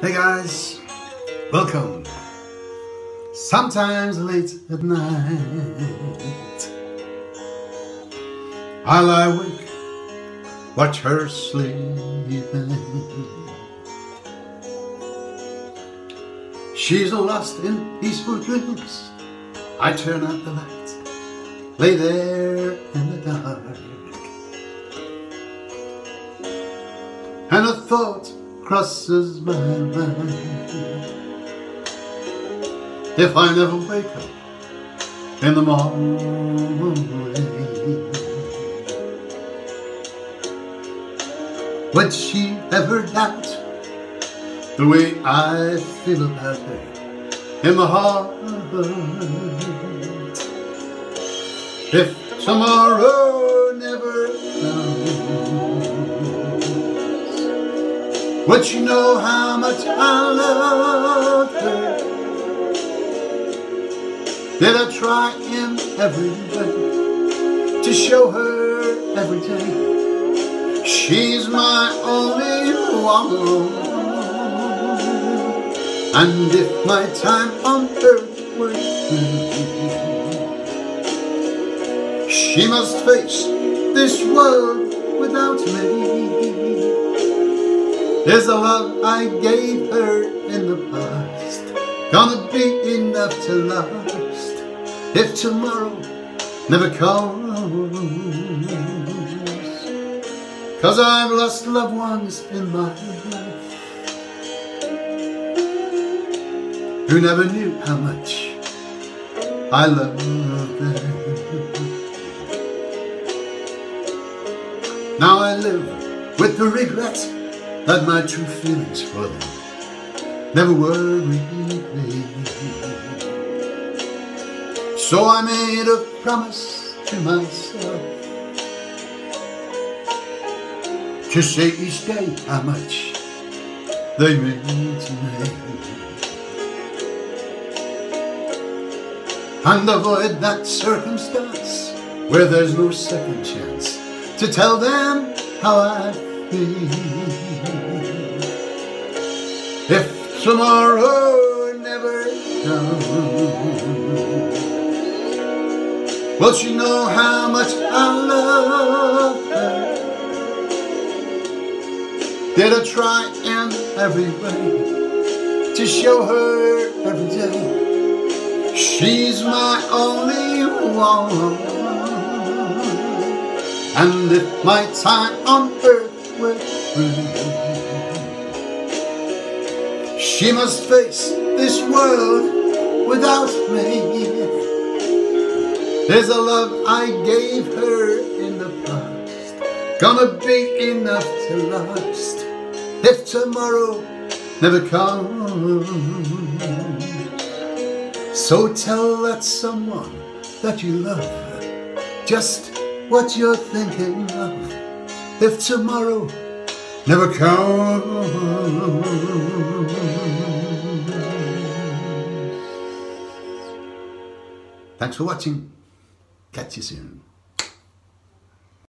Hey guys, welcome. Sometimes late at night, I lie awake, watch her sleeping. She's lost in peaceful dreams. I turn out the lights, lay there in the dark, and a thought crosses my mind. If I never wake up in the morning, would she ever doubt the way I feel about her in my heart? If tomorrow Would you know how much I love her? Did I try in every way to show her every day she's my only one? And if my time on earth were she must face this world without me. There's a love I gave her in the past. Gonna be enough to last. If tomorrow never comes. Cause I've lost loved ones in my life. Who never knew how much I loved them. Now I live with the regret that my true feelings for them never were repaid. So I made a promise to myself to say each day how much they mean to me. And avoid that circumstance where there's no second chance to tell them how I. If tomorrow never comes Will she know how much I love her? Did I try in every way To show her every day She's my only one And if my time on earth she must face this world without me. There's a love I gave her in the past, gonna be enough to last if tomorrow never comes. So tell that someone that you love just what you're thinking of if tomorrow never comes. Thanks for watching. Catch you soon.